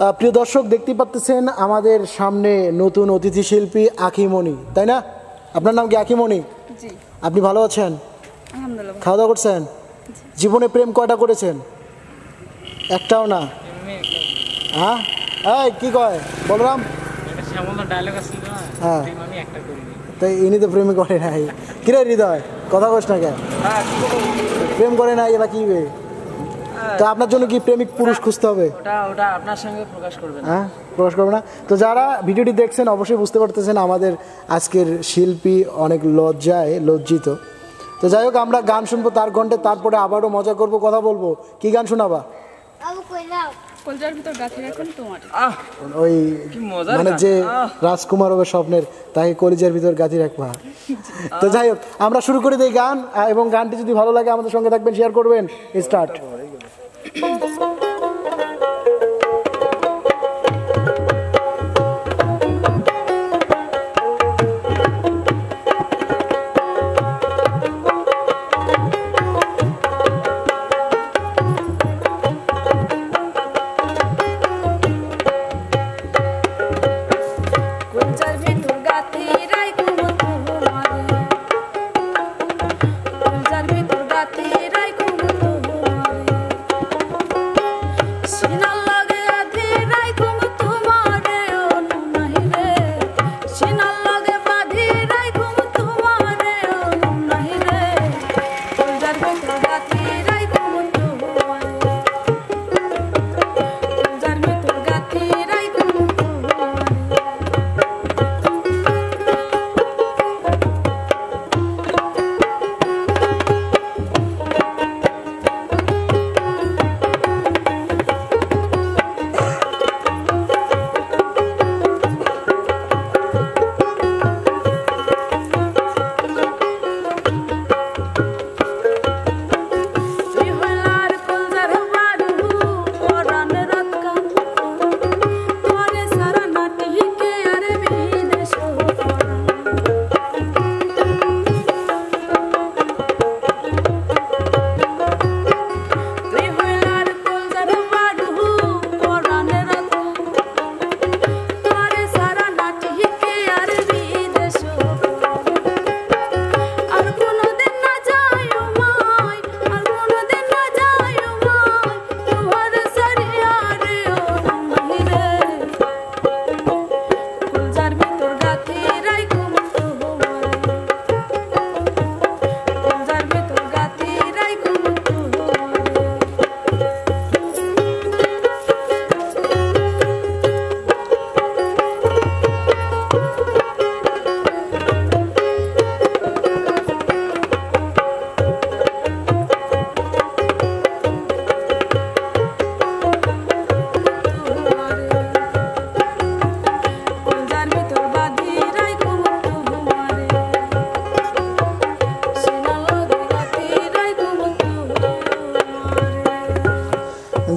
প্রিয় দর্শক দেখতে পাচ্ছেন আমাদের সামনে নতুন অতিথি শিল্পী আখিমণি তাই না? আপনার নাম কি আখিমণি আপনি ভালো আছেন? খাওয়া দাওয়া করছেন? জীবনে প্রেম কয়টা করেছেন? একটাও না। হ্যাঁ? এই কি কয়? বলরাম? এটা শ্যামলা ডায়লগ আছে না হ্যাঁ। প্রেম আমি একটা করিনি। তাই ইনি তো প্রেমে করে নাই। কিরে হৃদয় কথা কস না কেন? প্রেম করে নাই এরা কি বে? তো আপনার জন্য কি প্রেমিক পুরুষ খুঁজতে হবে? ওটা ওটা আপনার সঙ্গে প্রকাশ করবেন হ্যাঁ প্রকাশ করবে না। তো যারা ভিডিওটি দেখছেন অবশ্যই বুঝতে পারতেছেন আমাদের আজকের শিল্পী অনেক লজ্জায় লজ্জিত। তো যাই হোক আমরা গান শুনব তার ঘন্টে তারপরে আবারও মজা করব কথা বলব। কি গান শোনাবা? বাবু কই যাও কলজার ভিতর গাঁথি তোমার। ওই মানে যে রাজকুমার হবে স্বপ্নের তাকে কলিজার ভিতর গাঁথি রাখবা। তো যাই হোক আমরা শুরু করে দিই গান এবং গানটি যদি ভালো লাগে আমাদের সঙ্গে থাকবেন শেয়ার করবেন। Start Oh.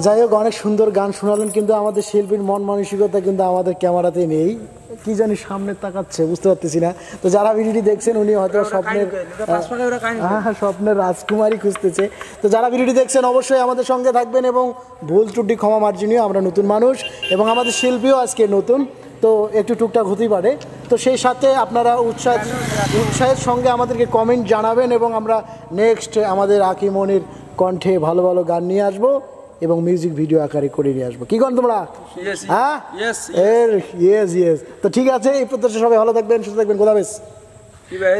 যাই হোক অনেক সুন্দর গান শোনালেন কিন্তু আমাদের শিল্পীর মন মানসিকতা কিন্তু আমাদের ক্যামেরাতে নেই। কি জানি সামনে তাকাচ্ছে বুঝতে পারতেছি না। তো যারা ভিডিওটি দেখছেন উনি হয়তো স্বপ্নের হ্যাঁ হ্যাঁ স্বপ্নের রাজকুমারী খুঁজতেছে। তো যারা ভিডিওটি দেখছেন অবশ্যই আমাদের সঙ্গে থাকবেন এবং ভুল ত্রুটি ক্ষমা মার্জনীয় আমরা নতুন মানুষ এবং আমাদের শিল্পীও আজকে নতুন। তো একটু টুকটাক হতেই পারে। তো সেই সাথে আপনারা উৎসাহ উৎসাহের সঙ্গে আমাদেরকে কমেন্ট জানাবেন এবং আমরা নেক্সট আমাদের আকিমনির কণ্ঠে ভালো ভালো গান নিয়ে আসব। এবং মিউজিক ভিডিও আকারে করে নিয়ে আসব। কি করেন তোমরা? হ্যাঁ? ইয়েস ইয়েস তো ঠিক আছে এই প্রত্যাশা সবাই ভালো থাকবেন সুস্থ থাকবেন। গোদাবেশ ভাই?